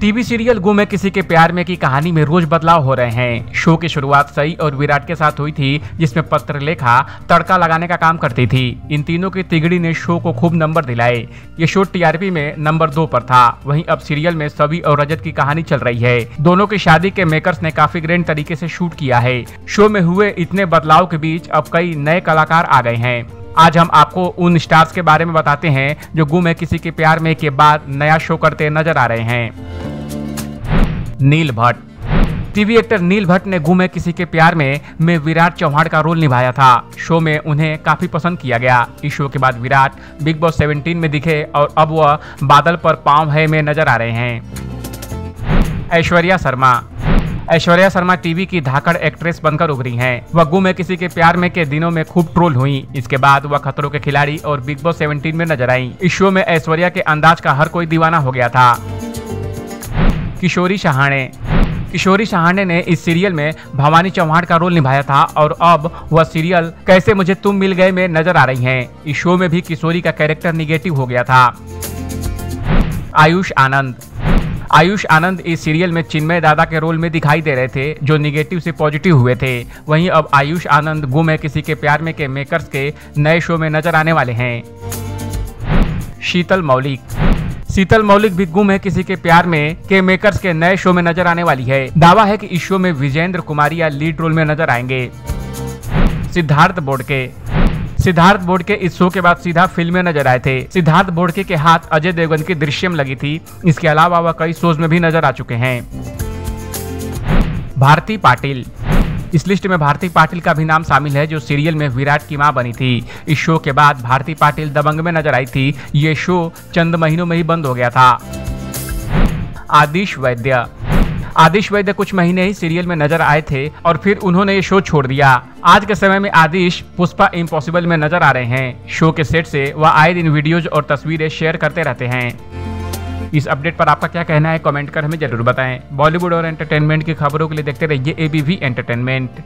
TV serial गुम है किसी के प्यार में की कहानी में रोज बदलाव हो रहे हैं। शो की शुरुआत सई और विराट के साथ हुई थी, जिसमें पत्रलेखा तड़का लगाने का काम करती थी। इन तीनों की तिगड़ी ने शो को खूब नंबर दिलाए। ये शो टीआरपी में नंबर दो पर था। वहीं अब सीरियल में सभी और रजत की कहानी चल रही है। दोनों की शादी के मेकर्स ने काफ़ी ग्रैंड तरीके से शूट किया है। शो में हुए इतने बदलाव के बीच अब कई नए कलाकार आ गए हैं। आज हम आपको उन स्टार्स के बारे में बताते हैं, जो गुम है किसी के प्यार में के बाद नया शो करते नज़र आ रहे हैं। नील भट्ट। टीवी एक्टर नील भट्ट ने है किसी के प्यार में में विराट चौहान का रोल निभाया था। शो में उन्हें काफ़ी पसंद किया गया। इस शो के बाद विराट बिग बॉस 17 में दिखे और अब वह बादल पर पाँव है में नज़र आ रहे हैं। ऐश्वर्या शर्मा। ऐश्वर्या शर्मा टीवी की धाकड़ एक्ट्रेस बनकर उभरी हैं। वह गुम है किसी के प्यार में के दिनों में खूब ट्रोल हुई। इसके बाद वह खतरों के खिलाड़ी और बिग बॉस 17 में नज़र आई। इस शो में ऐश्वर्या के अंदाज का हर कोई दीवाना हो गया था। किशोरी शहाणे किशोरी शहाणे ने इस सीरियल में भवानी चौहान का रोल निभाया था और अब वह सीरियल कैसे मुझे तुम मिल गए में नज़र आ रही हैं। इस शो में भी किशोरी का कैरेक्टर निगेटिव हो गया था। आयुष आनंद। आयुष आनंद इस सीरियल में चिन्मय दादा के रोल में दिखाई दे रहे थे, जो निगेटिव से पॉजिटिव हुए थे। वहीं अब आयुष आनंद गुम है किसी के प्यार में के मेकर्स के नए शो में नज़र आने वाले हैं। शीतल मौलिक। शीतल मौलिक भी गुम है किसी के प्यार में के मेकर्स के नए शो में नज़र आने वाली है। दावा है कि इस शो में विजेंद्र कुमारी लीड रोल में नज़र आएँगे। सिद्धार्थ बोडके। सिद्धार्थ बोडके इस शो के बाद सीधा फ़िल्म में नज़र आए थे। सिद्धार्थ बोडके के हाथ अजय देवगन की दृश्यम लगी थी। इसके अलावा वह कई शोज़ में भी नज़र आ चुके हैं। भारती पाटिल। इस लिस्ट में भारती पाटिल का भी नाम शामिल है, जो सीरियल में विराट की माँ बनी थी। इस शो के बाद भारती पाटिल दबंग में नज़र आई थी। ये शो चंद महीनों में ही बंद हो गया था। आदिश वैद्य। आदिश वैद्य कुछ महीने ही सीरियल में नज़र आए थे और फिर उन्होंने ये शो छोड़ दिया। आज के समय में आदिश पुष्पा इम्पॉसिबल में नज़र आ रहे हैं। शो के सेट से वह आए दिन वीडियोज़ और तस्वीरें शेयर करते रहते हैं। इस अपडेट पर आपका क्या कहना है? कमेंट कर हमें ज़रूर बताएँ। बॉलीवुड और एंटरटेनमेंट की खबरों के लिए देखते रहिए एबीवी एंटरटेनमेंट